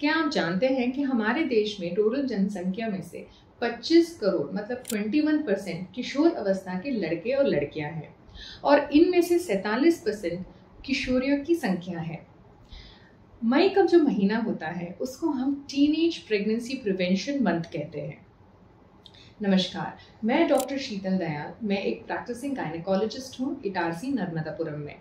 क्या आप जानते हैं कि हमारे देश में टोटल जनसंख्या में से 25 करोड़ मतलब 21 परसेंट किशोर अवस्था के लड़के और लड़कियाँ हैं और इनमें से 47 परसेंट किशोरियों की संख्या है। मई का जो महीना होता है, उसको हम टीनेज प्रेगनेंसी प्रिवेंशन मंथ कहते हैं। नमस्कार, मैं डॉक्टर शीतल दयाल, मैं एक प्रैक्टिसिंग गायनेकोलॉजिस्ट हूँ, इटारसी नर्मदापुरम में।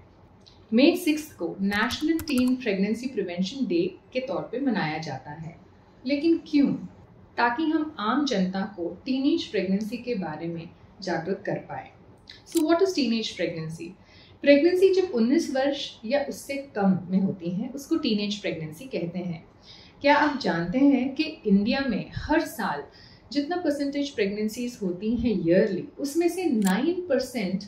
मई सिक्स को national teen pregnancy prevention day के तौर पे मनाया जाता है। लेकिन क्यों? ताकि हम आम जनता को टीनेज प्रेगनेंसी के बारे में जागरूक कर पाए। So what is teenage pregnancy pregnancy जब 19 वर्ष या उससे कम में होती है, उसको टीनेज प्रेगनेंसी कहते हैं। क्या आप जानते हैं कि इंडिया में हर साल जितना परसेंटेज प्रेगनेंसीज होती हैं ईयरली उसमें से 9 percent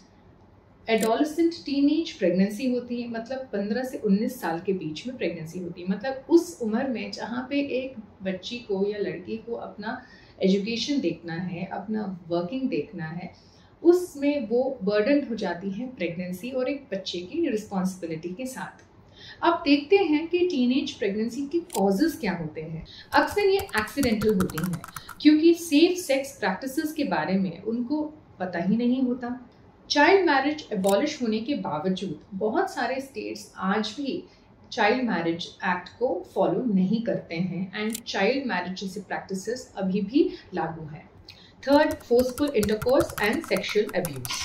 adolescent teen age pregnancy होती है मतलब 15 से 19 साल के बीच में प्रेगनेंसी होती है। मतलब उस उम्र में जहाँ पे एक बच्ची को या लड़की को अपना एजुकेशन देखना है, अपना वर्किंग देखना है, उसमें वो बर्डन हो जाती है प्रेगनेंसी और एक बच्चे की रिस्पॉन्सिबिलिटी के साथ। अब देखते हैं कि टीनेज प्रेगनेंसी के कॉजेज क्या होते हैं। अक्सर ये एक्सीडेंटल होती हैं, क्योंकि सेफ़ सेक्स प्रैक्टिसेस के बारे में उनको पता ही नहीं होता। चाइल्ड मैरिज एबॉलिश होने के बावजूद बहुत सारे स्टेट्स आज भी चाइल्ड मैरिज एक्ट को फॉलो नहीं करते हैं एंड चाइल्ड मैरिज जैसे प्रैक्टिसेस अभी भी लागू हैं। Third forceful intercourse and sexual abuse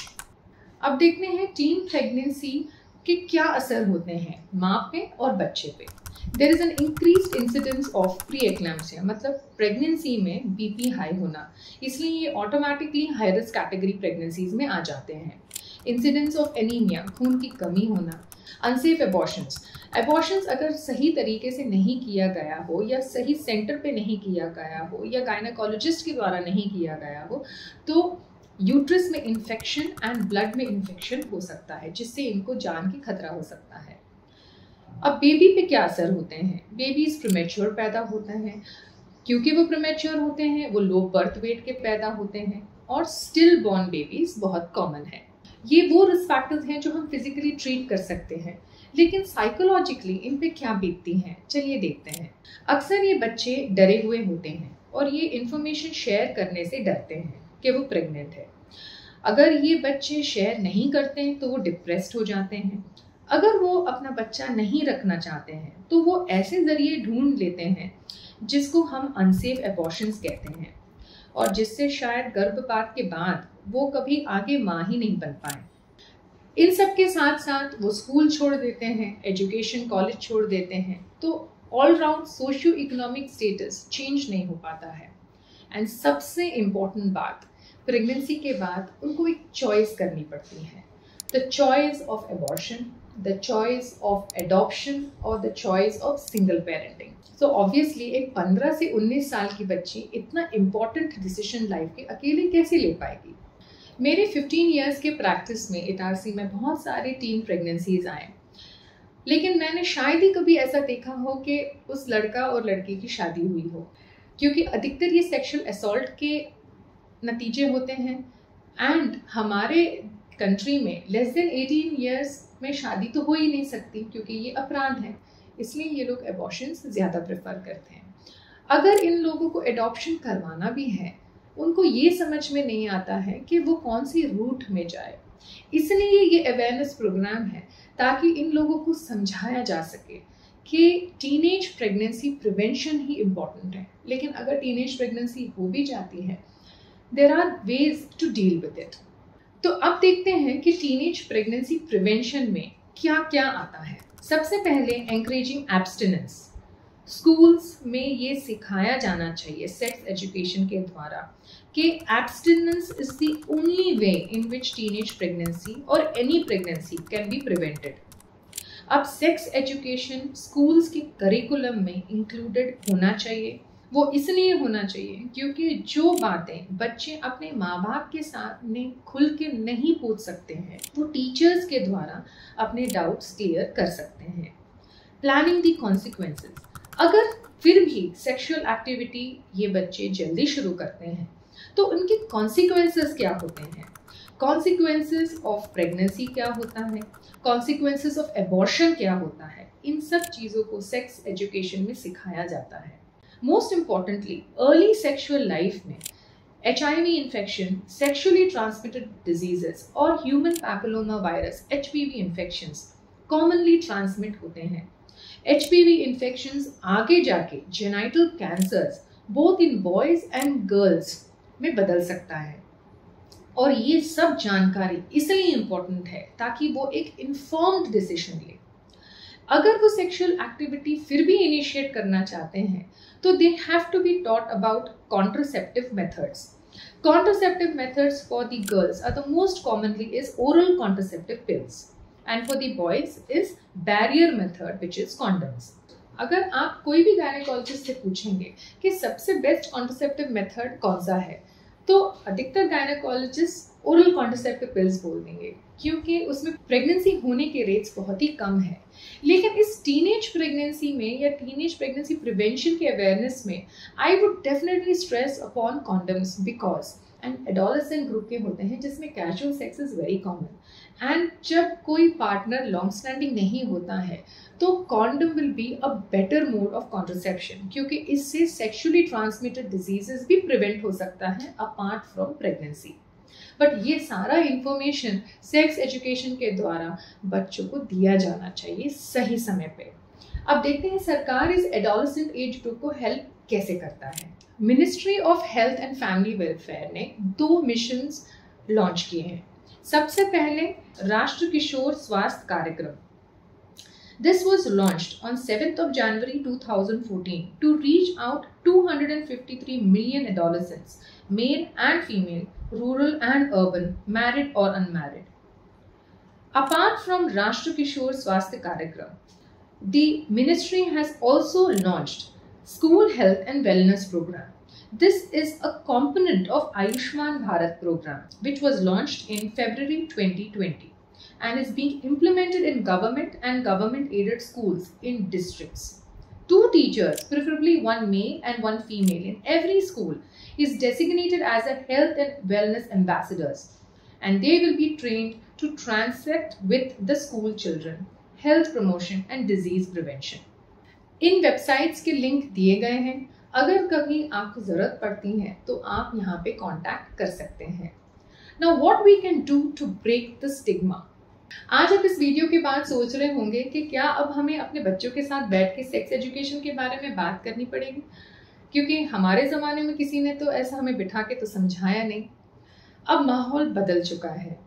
अब देखते हैं टीन प्रेगनेंसी के क्या असर होते हैं माँ पे और बच्चे पे। There is an increase incidence of preeclampsia मतलब प्रेगनेंसी में बीपी हाई होना। इसलिए ये automatically high risk category pregnancies में आ जाते हैं। इंसिडेंस ऑफ़ एनीमिया खून की कमी होना अनसेफ एबॉर्शंस एबॉर्शंस अगर सही तरीके से नहीं किया गया हो या सही सेंटर पे नहीं किया गया हो या गायनाकोलॉजिस्ट के द्वारा नहीं किया गया हो तो यूट्रस में इन्फेक्शन एंड ब्लड में इन्फेक्शन हो सकता है, जिससे इनको जान की खतरा हो सकता है। अब बेबी पे क्या असर होते हैं? बेबीज प्रोमेच्योर पैदा होते हैं, क्योंकि वो प्रोमेच्योर होते हैं, वो लो बर्थ वेट के पैदा होते हैं, और स्टिल बॉर्न बेबीज बहुत कॉमन है। ये वो रिस्क फैक्टर्स हैं जो हम फिजिकली ट्रीट कर सकते हैं। लेकिन साइकोलॉजिकली इन पे क्या बीतती हैं? चलिए देखते हैं। अक्सर ये बच्चे डरे हुए होते हैं और ये इन्फॉर्मेशन शेयर करने से डरते हैं कि वो प्रेग्नेंट है। अगर ये बच्चे शेयर नहीं करते हैं तो वो डिप्रेस्ड हो जाते हैं। अगर वो अपना बच्चा नहीं रखना चाहते हैं तो वो ऐसे ज़रिए ढूंढ लेते हैं जिसको हम अनसेफ एबॉर्शंस कहते हैं। और जिससे शायद गर्भपात के बाद वो कभी आगे माँ ही नहीं बन पाए। इन सब के साथ साथ वो स्कूल छोड़ देते हैं, एजुकेशन कॉलेज छोड़ देते हैं तो all round socio economic status change नहीं हो पाता है। एंड सबसे इम्पोर्टेंट बात प्रेगनेंसी के बाद उनको एक चॉइस करनी पड़ती है। The choice of abortion the choice of adoption और the choice of single parenting so obviously एक 15 से 19 साल की बच्ची इतना इम्पोर्टेंट डिसीज़न लाइफ के अकेले कैसे ले पाएगी? मेरे 15 इयर्स के प्रैक्टिस में इटारसी में बहुत सारे टीन प्रेगनेंसीज आए। लेकिन मैंने शायद ही कभी ऐसा देखा हो कि उस लड़का और लड़की की शादी हुई हो। क्योंकि अधिकतर ये सेक्सुअल असॉल्ट के नतीजे होते हैं। एंड हमारे कंट्री में लेस देन 18 इयर्स में शादी तो हो ही नहीं सकती क्योंकि ये अपराध है। इसलिए ये लोग एबॉर्शन ज़्यादा प्रेफर करते हैं। अगर इन लोगों को एडॉप्शन करवाना भी है, उनको ये समझ में नहीं आता है कि वो कौन सी रूट में जाए। इसलिए ये अवेयरनेस प्रोग्राम है, ताकि इन लोगों को समझाया जा सके कि टीनेज प्रेगनेंसी प्रिवेंशन ही इंपॉर्टेंट है। लेकिन अगर टीनेज प्रेगनेंसी हो भी जाती है there are ways to deal with it तो अब देखते हैं कि टीनेज प्रेगनेंसी प्रिवेंशन में क्या क्या आता है। सबसे पहले एंकरेजिंग एब्सटिनेंस स्कूल्स में ये सिखाया जाना चाहिए सेक्स एजुकेशन के द्वारा कि abstinence is the only way in which teenage pregnancy और any pregnancy can be prevented अब सेक्स एजुकेशन स्कूल्स के करिकुलम में इंक्लूडेड होना चाहिए। वो इसलिए होना चाहिए क्योंकि जो बातें बच्चे अपने माँ बाप के सामने खुल के नहीं पूछ सकते हैं, वो टीचर्स के द्वारा अपने डाउट्स क्लियर कर सकते हैं। प्लानिंग दी कॉन्सिक्वेंसेस अगर फिर भी सेक्सुअल एक्टिविटी ये बच्चे जल्दी शुरू करते हैं तो उनके कॉन्सिक्वेंसेस क्या होते हैं? कॉन्सिक्वेंसेस ऑफ़ प्रेगनेंसी क्या होता है? कॉन्सिक्वेंसेस ऑफ़ एबॉर्शन क्या होता है? इन सब चीज़ों को सेक्स एजुकेशन में सिखाया जाता है। Most importantly early sexual life में H I V infection sexually transmitted diseases और human papilloma virus H P V infection commonly transmit होते हैं। एच पी वी इन्फेक्शन आगे जाके genital cancers both in boys and girls में बदल सकता है। और ये सब जानकारी इसलिए इम्पोर्टेंट है ताकि वो एक इन्फॉर्म्ड डिसीज़न ले। अगर वो सेक्शुअल एक्टिविटी फिर भी इनिशिएट करना चाहते हैं तो they have to be taught about contraceptive methods contraceptive methods for the girls are the most commonly is oral contraceptive pills and for the boys is barrier method which is condoms अगर आप कोई भी gynaecologist से पूछेंगे कि सबसे best contraceptive method कौन सा है तो अधिकतर गायनेकोलॉजिस्ट ओरल कॉन्ट्रोसेप्टिव पिल्स बोल देंगे, क्योंकि उसमें प्रेगनेंसी होने के रेट्स बहुत ही कम है। लेकिन इस टीनेज प्रेगनेंसी में या टीनेज प्रेगनेंसी प्रिवेंशन के अवेयरनेस में I would definitely stress upon condoms because and adolescent group के होते हैं जिसमें casual sex is very common and जब कोई पार्टनर लॉन्ग स्टैंडिंग नहीं होता है तो condom will be a better mode of contraception क्योंकि इससे सेक्शुअली ट्रांसमिटेड डिजीजेस भी प्रिवेंट हो सकता है अपार्ट फ्रॉम प्रेगनेंसी बट ये सारा इंफॉर्मेशन सेक्स एजुकेशन के द्वारा बच्चों को दिया जाना चाहिए सही समय पे। अब देखते हैं सरकार इस एडोलसेंट एज ग्रुप को हेल्प कैसे करता है। Ministry of health and family welfare ने दो मिशन लॉन्च किए हैं। सबसे पहले राष्ट्र किशोर स्वास्थ्य कार्यक्रम। This was launched on 7th of January 2014 to reach out 253 million adolescents, male and female, rural and urban, married or unmarried. Apart from Rashtra Kishore Swasthya Karyakram, the ministry has also launched School Health and Wellness Program. This is a component of Ayushman Bharat program, which was launched in February 2020 and is being implemented in government and government aided schools in districts. Two teachers, preferably one male and one female in every school is designated as a health and wellness ambassadors and they will be trained to transact with the school children, health promotion and disease prevention. इन websites के link दिए गए हैं अगर कभी आपको ज़रूरत पड़ती है तो आप यहाँ पे कांटेक्ट कर सकते हैं now what we can do to break the stigma आज आप इस वीडियो के बाद सोच रहे होंगे कि क्या अब हमें अपने बच्चों के साथ बैठ के सेक्स एजुकेशन के बारे में बात करनी पड़ेगी क्योंकि हमारे ज़माने में किसी ने तो ऐसा हमें बिठा के तो समझाया नहीं। अब माहौल बदल चुका है।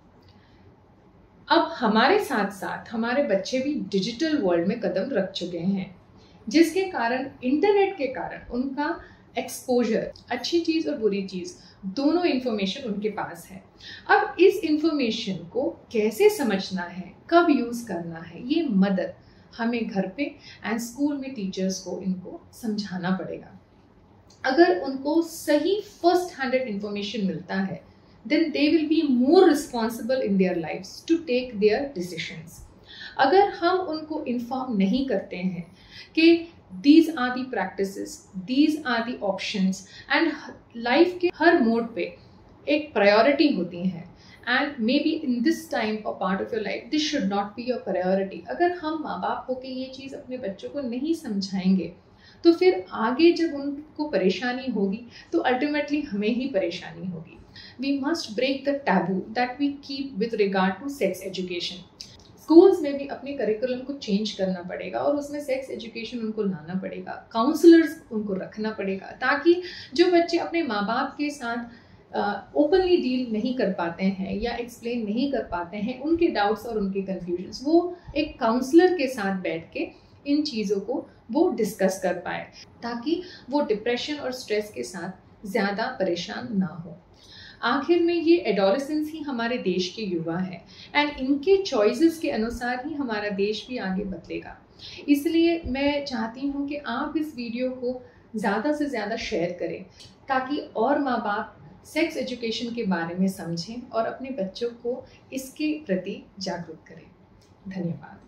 अब हमारे साथ साथ हमारे बच्चे भी डिजिटल वर्ल्ड में कदम रख चुके हैं, जिसके कारण, इंटरनेट के कारण उनका एक्सपोजर अच्छी चीज़ और बुरी चीज़, दोनों इन्फॉर्मेशन उनके पास है। अब इस इंफॉर्मेशन को कैसे समझना है, कब यूज़ करना है, ये मदद हमें घर पे एंड स्कूल में टीचर्स को इनको समझाना पड़ेगा। अगर उनको सही फ़र्स्ट हैंडेड इंफॉर्मेशन मिलता है then they will be more responsible in their life to take their decisions अगर हम उनको इन्फॉर्म नहीं करते हैं कि these are the practice these are the options and life के हर मोड पे एक प्रायोरिटी होती है and maybe in this time और part of your life this should not be your priority अगर हम माँ बाप होकर ये चीज़ अपने बच्चों को नहीं समझाएँगे तो फिर आगे जब उनको परेशानी होगी तो अल्टीमेटली हमें ही परेशानी होगी। We must break the taboo that we keep with regard to sex education schools में भी अपने करिकुलम को चेंज करना पड़ेगा और उसमें सेक्स एजुकेशन उनको लाना पड़ेगा। काउंसलर्स उनको रखना पड़ेगा ताकि जो बच्चे अपने माँ बाप के साथ ओपनली uh, डील नहीं कर पाते हैं या एक्सप्लेन नहीं कर पाते हैं उनके डाउट्स और उनके कन्फ्यूजन्स वो एक काउंसलर के साथ बैठ के इन चीज़ों को वो डिस्कस कर पाए, ताकि वो डिप्रेशन और स्ट्रेस के साथ ज़्यादा परेशान ना हो। आखिर में ये एडोलिसेंस ही हमारे देश के युवा हैं एंड इनके चॉइसेस के अनुसार ही हमारा देश भी आगे बदलेगा। इसलिए मैं चाहती हूँ कि आप इस वीडियो को ज़्यादा से ज़्यादा शेयर करें, ताकि और माँ बाप सेक्स एजुकेशन के बारे में समझें और अपने बच्चों को इसके प्रति जागरूक करें। धन्यवाद।